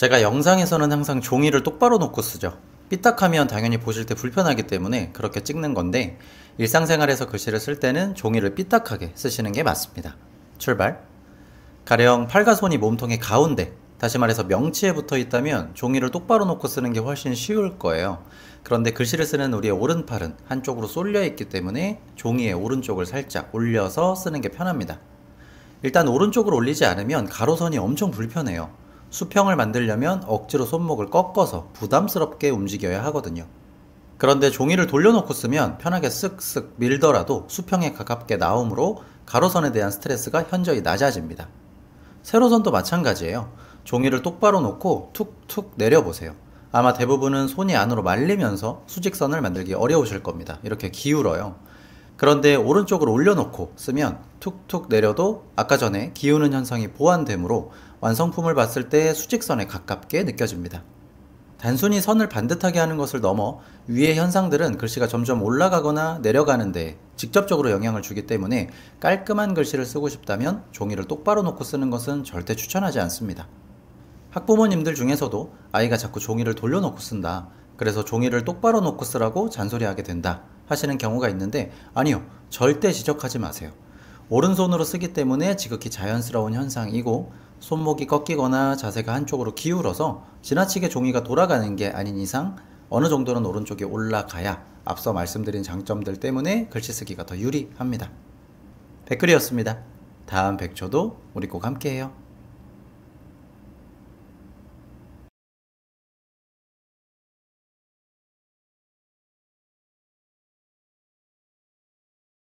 제가 영상에서는 항상 종이를 똑바로 놓고 쓰죠. 삐딱하면 당연히 보실 때 불편하기 때문에 그렇게 찍는 건데 일상생활에서 글씨를 쓸 때는 종이를 삐딱하게 쓰시는 게 맞습니다. 출발. 가령 팔과 손이 몸통의 가운데, 다시 말해서 명치에 붙어 있다면 종이를 똑바로 놓고 쓰는 게 훨씬 쉬울 거예요. 그런데 글씨를 쓰는 우리의 오른팔은 한쪽으로 쏠려 있기 때문에 종이의 오른쪽을 살짝 올려서 쓰는 게 편합니다. 일단 오른쪽으로 올리지 않으면 가로선이 엄청 불편해요. 수평을 만들려면 억지로 손목을 꺾어서 부담스럽게 움직여야 하거든요. 그런데 종이를 돌려놓고 쓰면 편하게 쓱쓱 밀더라도 수평에 가깝게 나오므로 가로선에 대한 스트레스가 현저히 낮아집니다. 세로선도 마찬가지예요. 종이를 똑바로 놓고 툭툭 내려보세요. 아마 대부분은 손이 안으로 말리면서 수직선을 만들기 어려우실 겁니다. 이렇게 기울어요. 그런데 오른쪽으로 올려놓고 쓰면 툭툭 내려도 아까 전에 기우는 현상이 보완되므로 완성품을 봤을 때 수직선에 가깝게 느껴집니다. 단순히 선을 반듯하게 하는 것을 넘어 위의 현상들은 글씨가 점점 올라가거나 내려가는데 직접적으로 영향을 주기 때문에 깔끔한 글씨를 쓰고 싶다면 종이를 똑바로 놓고 쓰는 것은 절대 추천하지 않습니다. 학부모님들 중에서도 아이가 자꾸 종이를 돌려놓고 쓴다. 그래서 종이를 똑바로 놓고 쓰라고 잔소리하게 된다. 하시는 경우가 있는데 아니요. 절대 지적하지 마세요. 오른손으로 쓰기 때문에 지극히 자연스러운 현상이고 손목이 꺾이거나 자세가 한쪽으로 기울어서 지나치게 종이가 돌아가는 게 아닌 이상 어느 정도는 오른쪽에 올라가야 앞서 말씀드린 장점들 때문에 글씨 쓰기가 더 유리합니다. 백글이었습니다. 다음 백초도 우리 꼭 함께해요.